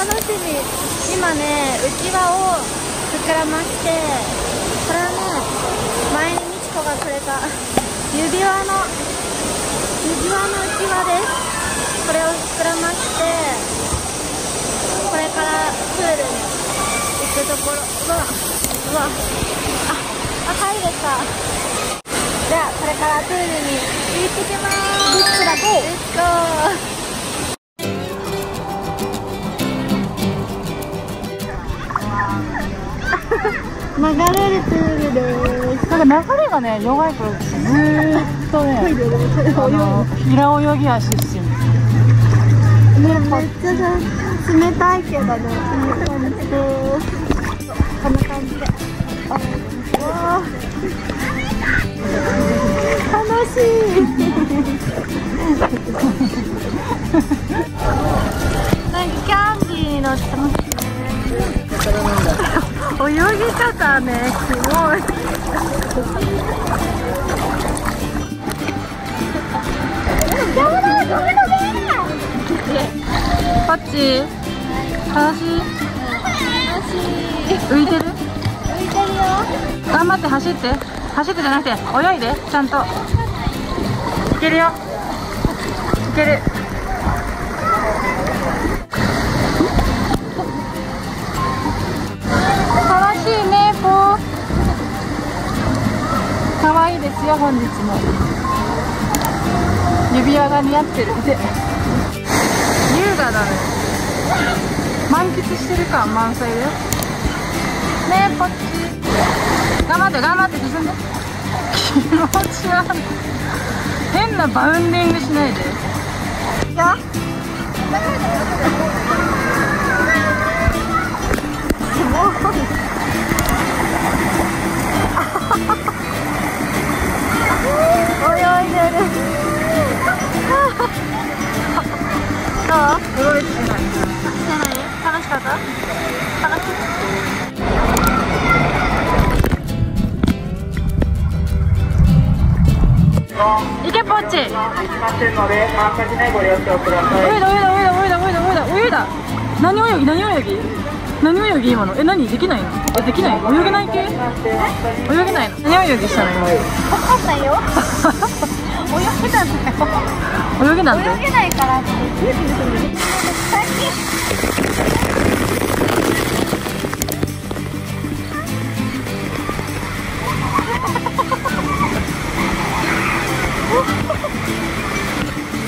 楽しみ。今ね浮き輪を膨らましてこれはね前にみちこがくれた指輪の指輪の浮き輪です。これを膨らましてこれからプールに行くところ。うわうわ。ああ入れた。じゃあこれからプールに行ってきます。レッツラゴー流れるプールですなんか流れがね弱いからずーっとねあの平泳ぎ足してるね、めっちゃ冷たいけどね、いい感じです。こんな感じで。あ、わ楽しい。泳ぎ方ね、すごい。パッチ楽しい。浮いてる？浮いてるよ。頑張って走って。走ってじゃなくて泳いで。ちゃんと。いけるよ。いける。ですよ本日も。指輪が似合ってるで優雅だね。満喫してる感満載だよ。ねえポッチ頑張って頑張って進んで。気持ち悪い。変なバウンディングしないで。よ。泳いでる。どう？動いてないしてない？楽しかった？楽しい。けポッチ泳いだ、泳いだ泳いだ泳いだ泳いだ泳いだ何泳ぎ何泳ぎ何泳ぎ今のえ何できないのえできない泳げない系泳げないの何泳ぎしたの今わかんないよ。泳げたんだよ。泳げなんて泳げないからって。最。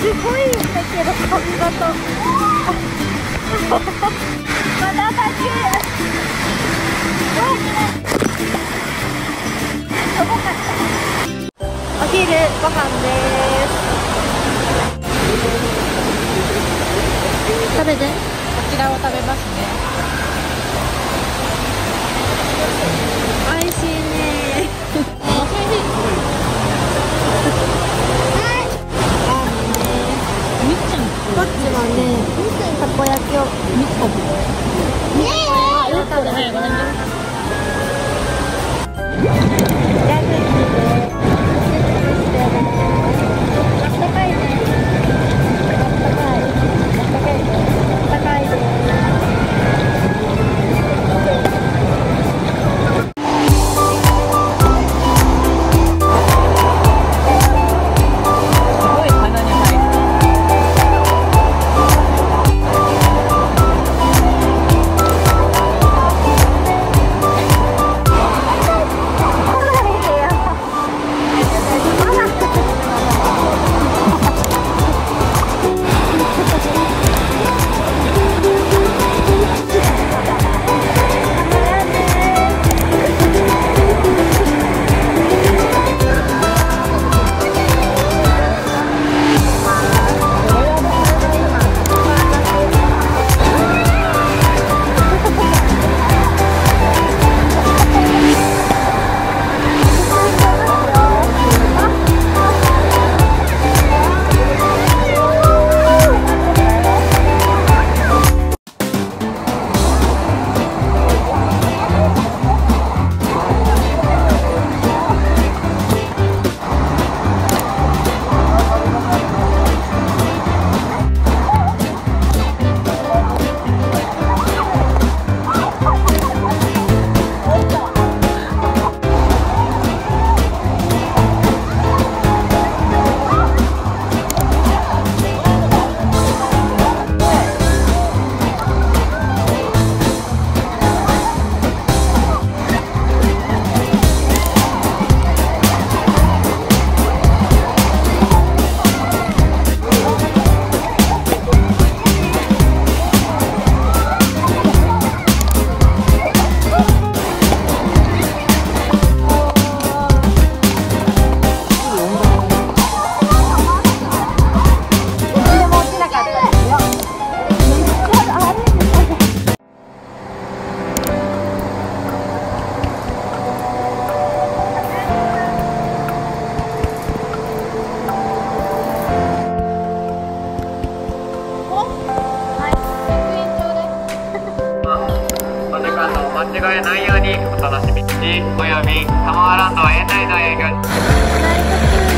すごいんだけど髪型。まだだ お昼ご飯です食べて。こちらを食べますね。美味しいね。みっちゃん。こっちはねたこ焼きをみっこあ、よかったねごめん。ねえないようにお楽しみに。およびサマーランドは園内の営業。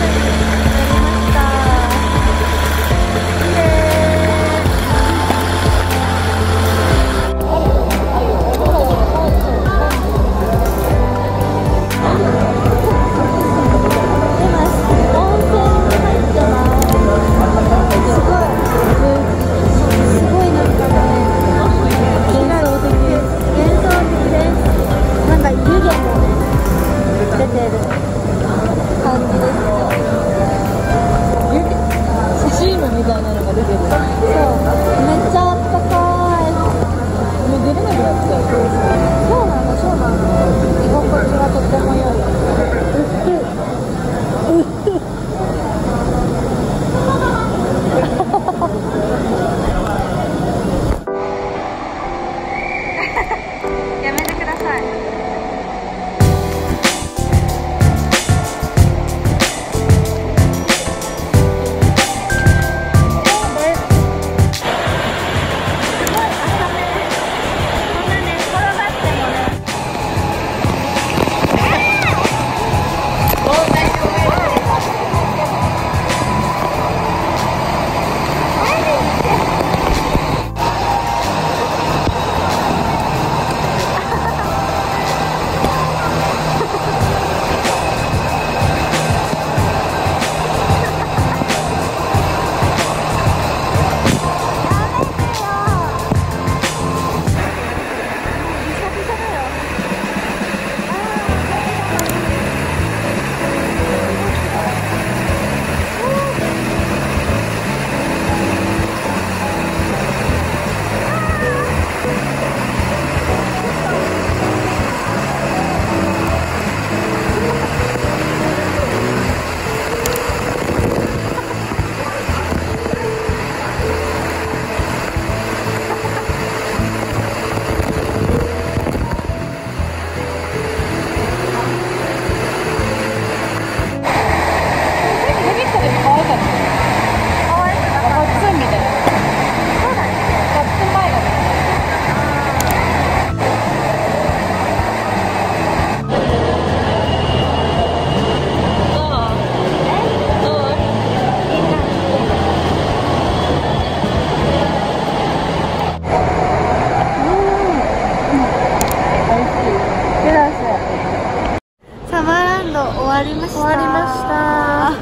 終わりました。終わりました。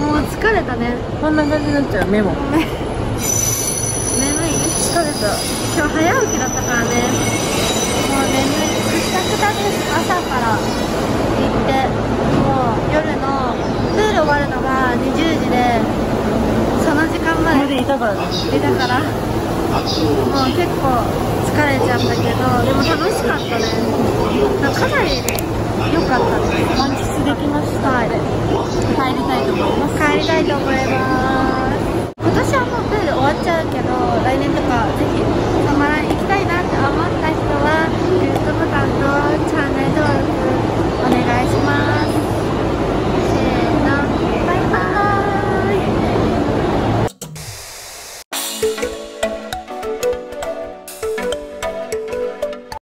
もう疲れたね。こんな感じになっちゃうメモ。眠い？疲れた。今日早起きだったからね。もう眠い。くったくたです朝から。行って。もう夜のプール終わるのが20時でその時間までいたからね。出たから。もう結構疲れちゃったけどでも楽しかったね。かなり良かったです。満喫できました。帰りたいと思います。帰りたいと思います。今年はもうプール終わっちゃうけど、来年とか